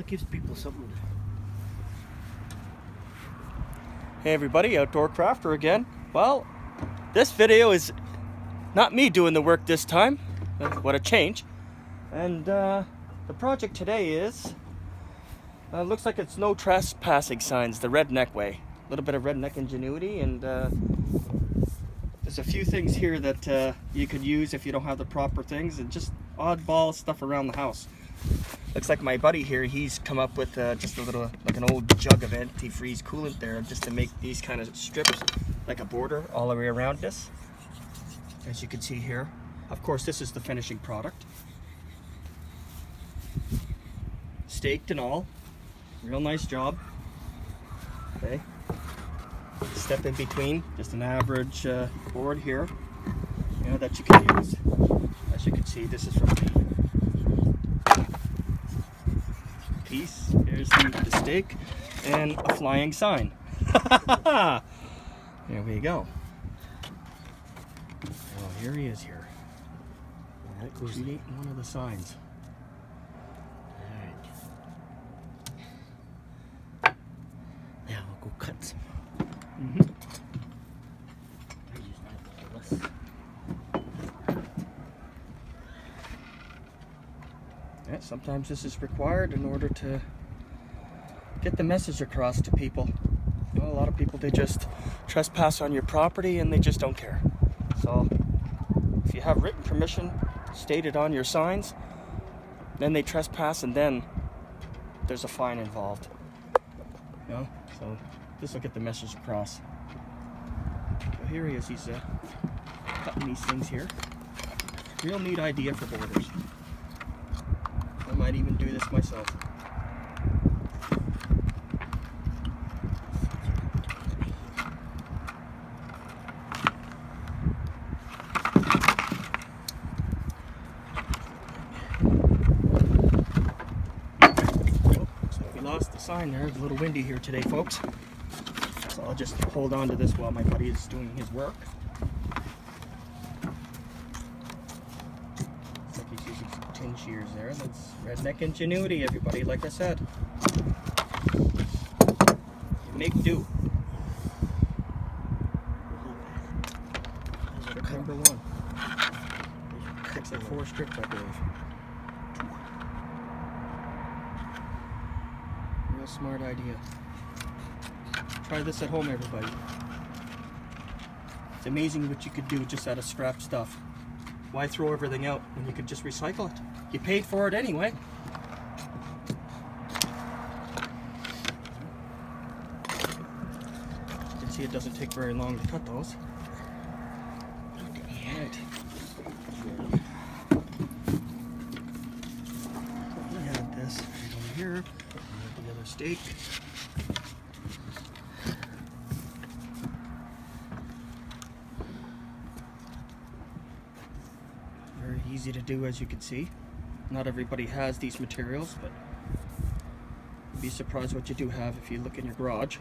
it gives people something. Hey everybody, Outdoor Crafter again. Well, this video is not me doing the work this time. What a change. And uh, the project today is, uh, looks like it's no trespassing signs, the redneck way. A little bit of redneck ingenuity and uh, there's a few things here that uh, you could use if you don't have the proper things and just oddball stuff around the house. Looks like my buddy here, he's come up with uh, just a little, like an old jug of antifreeze coolant there just to make these kind of strips, like a border all the way around this. As you can see here. Of course, this is the finishing product. Staked and all. Real nice job. Okay. Step in between, just an average uh, board here, you know, that you can use. As you can see, this is from the piece. Here's the, the stake and a flying sign. there we go. Oh, here he is here. That goes Create one of the signs. Alright. Now we'll go cut some. Mm-hmm. I use that for less. Yeah, sometimes this is required in order to get the message across to people. You know, a lot of people they just trespass on your property and they just don't care. So if you have written permission stated on your signs, then they trespass and then there's a fine involved. You know? So this will get the message across. So here he is, he's uh, cutting these things here. Real neat idea for borders. I might even do this myself. We lost the sign there. It's a little windy here today, folks. So I'll just hold on to this while my buddy is doing his work. Looks like he's using there. That's redneck ingenuity, everybody, like I said. Make do. Strip number one. Looks like four strips, I believe. Real smart idea. Try this at home, everybody. It's amazing what you could do just out of scrap stuff. Why throw everything out when you could just recycle it? You paid for it anyway. You can see it doesn't take very long to cut those. I this right over here. The other stake. Very easy to do as you can see. Not everybody has these materials, but you'd be surprised what you do have if you look in your garage.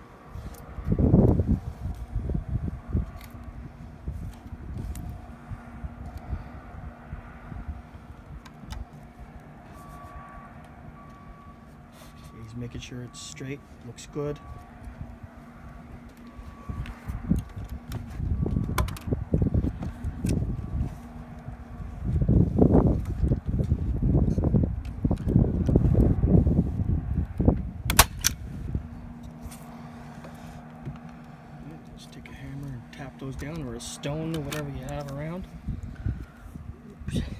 He's making sure it's straight, looks good. Just take a hammer and tap those down, or a stone, or whatever you have around. Look at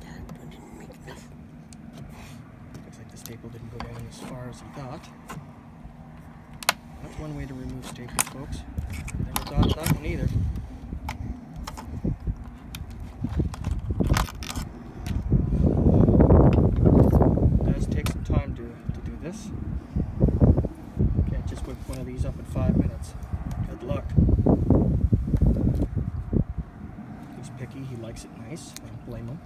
that, didn't make enough. Looks like the staple didn't go down as far as he thought. That's one way to remove staples, folks. Never thought of that one either. It does take some time to, to do this. Can't just whip one of these up in five minutes. Good luck. He's picky, he likes it nice. I don't blame him.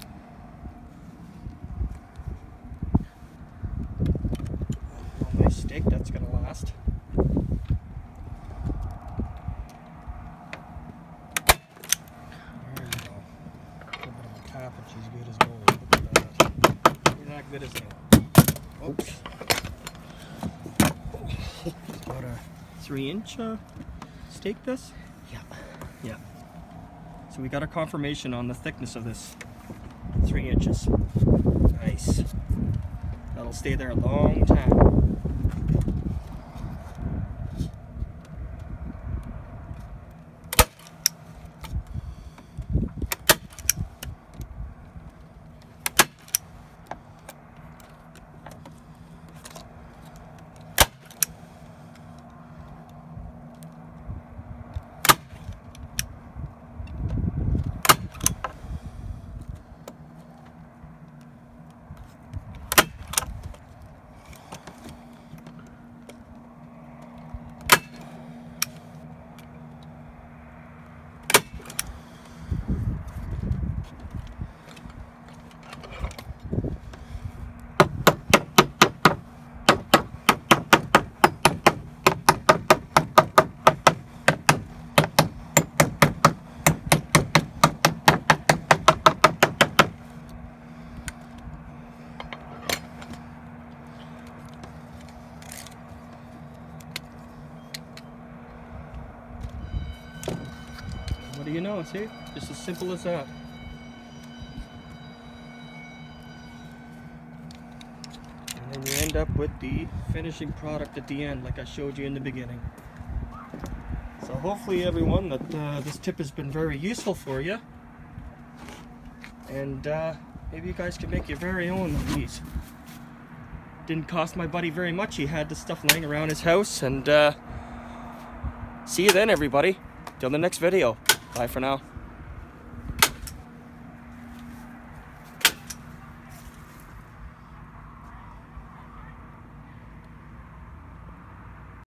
Oh, nice stake, that's gonna last. There you go. crap and she's good as gold. Look at that. You're not good as new. Oops. About a three inch uh, stake this? Yeah. Yeah. So we got a confirmation on the thickness of this. Three inches. Nice. That'll stay there a long time. Know? See? Just as simple as that. And then you end up with the finishing product at the end, like I showed you in the beginning. So hopefully everyone that uh, this tip has been very useful for you. And uh, maybe you guys can make your very own of these. Didn't cost my buddy very much. He had the stuff laying around his house. And uh, see you then, everybody. Till the next video. Bye for now.